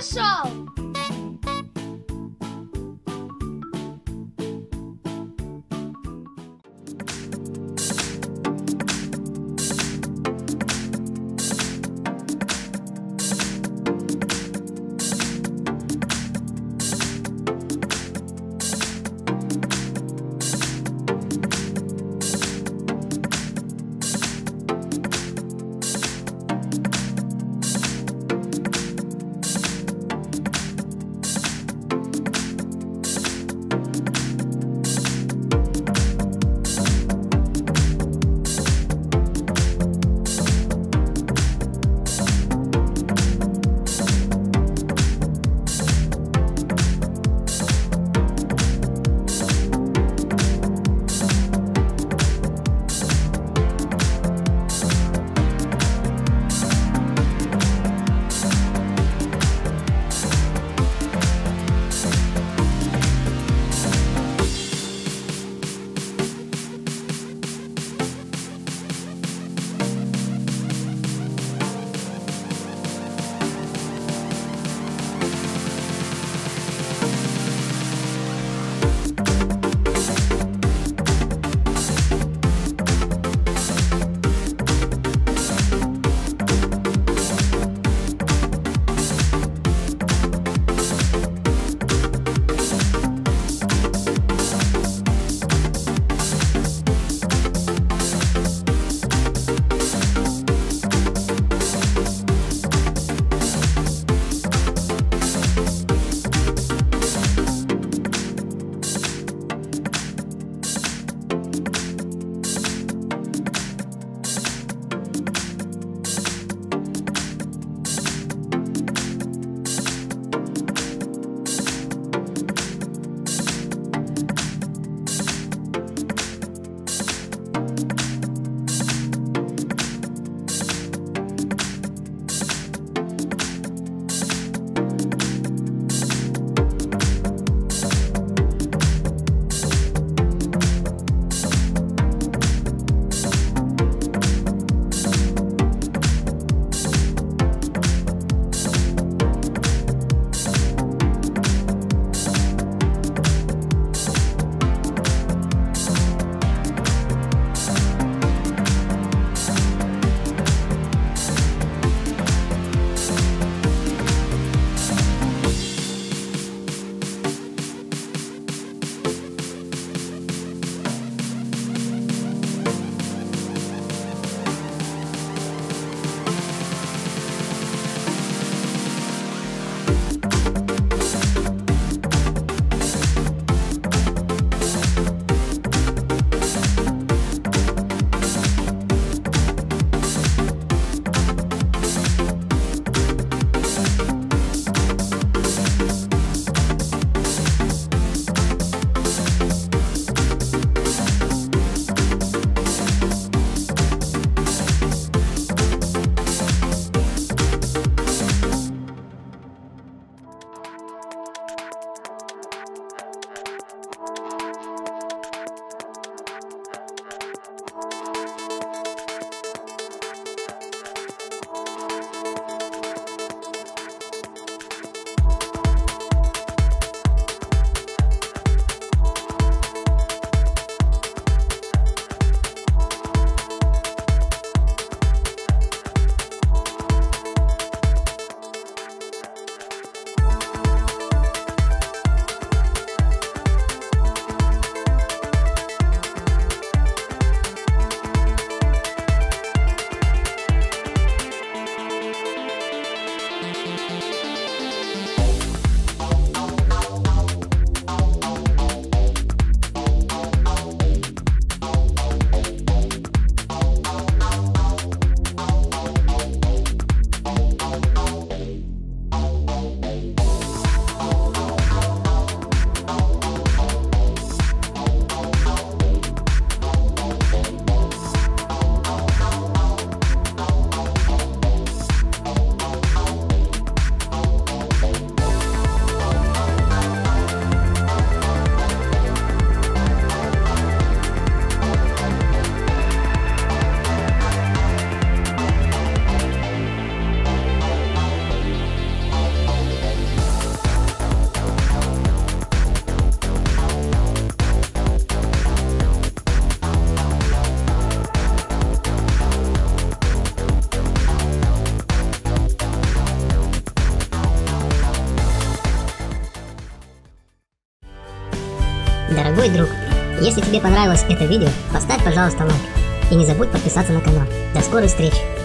手。Дорогой друг, если тебе понравилось это видео, поставь, пожалуйста, лайк. И не забудь подписаться на канал. До скорой встречи!